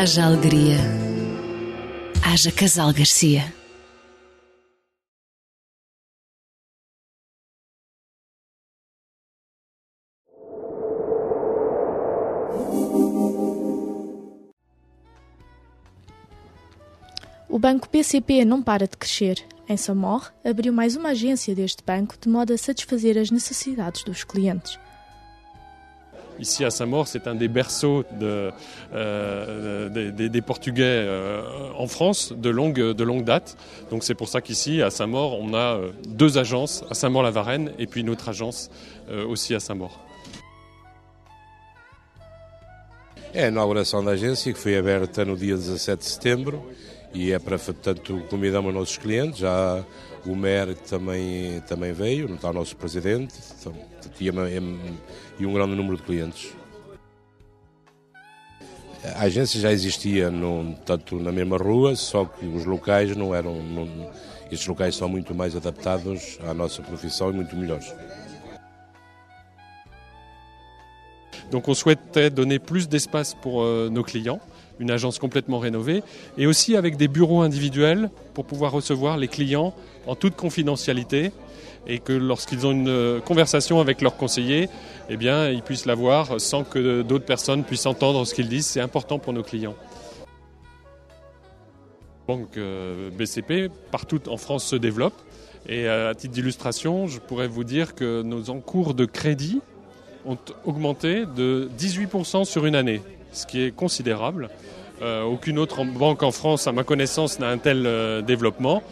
haja alegria, haja Casal Garcia. O banco BCP não para de crescer. Em Samor, abriu mais uma agência deste banco de modo a satisfazer as necessidades dos clientes. Ici à Saint-Maur, c'est un des berceaux de, euh, des, des, des, Portugais euh, en France de longue, de longue date. Donc c'est pour ça qu'ici à Saint-Maur, on a euh, deux agences, à Saint-Maur-la-Varenne et puis une autre agence euh, aussi à Saint-Maur. É a inauguração da agência que foi aberta no dia 17 de setembro e é para, portanto, convidamos nossos clientes, já o MER também, também veio, está o nosso presidente, então, e um grande número de clientes. A agência já existia no, tanto na mesma rua, só que os locais não eram. Não, estes locais são muito mais adaptados à nossa profissão e muito melhores. Donc on souhaitait donner plus d'espace pour euh, nos clients, une agence complètement rénovée, et aussi avec des bureaux individuels pour pouvoir recevoir les clients en toute confidentialité et que lorsqu'ils ont une euh, conversation avec leur conseiller, eh bien, ils puissent l'avoir sans que d'autres personnes puissent entendre ce qu'ils disent. C'est important pour nos clients. Banque euh, BCP, partout en France, se développe. Et à titre d'illustration, je pourrais vous dire que nos encours de crédit ont augmenté de 18% sur une année, ce qui est considérable. Euh, aucune autre banque en France, à ma connaissance, n'a un tel euh, développement.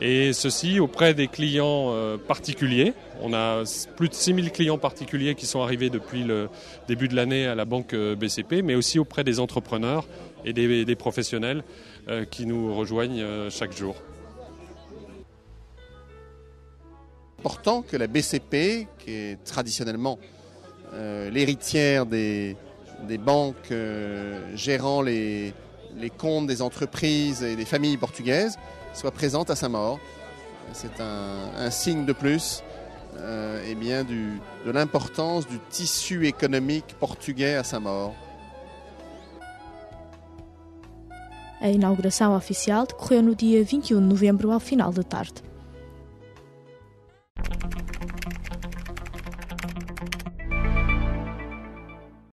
Et ceci auprès des clients euh, particuliers. On a plus de 6000 clients particuliers qui sont arrivés depuis le début de l'année à la banque BCP, mais aussi auprès des entrepreneurs et des, des professionnels qui nous rejoignent chaque jour. Important que la BCP, qui est traditionnellement l'héritière des, des, banques euh, gérant les, les, comptes des entreprises et des familles portugaises, soit présente à Saint-Maur. C'est un, un, signe de plus euh, eh bien, du, de l'importance du tissu économique portugais à Saint-Maur. A inauguração oficial decorreu no dia 21 de novembro, ao final da tarde.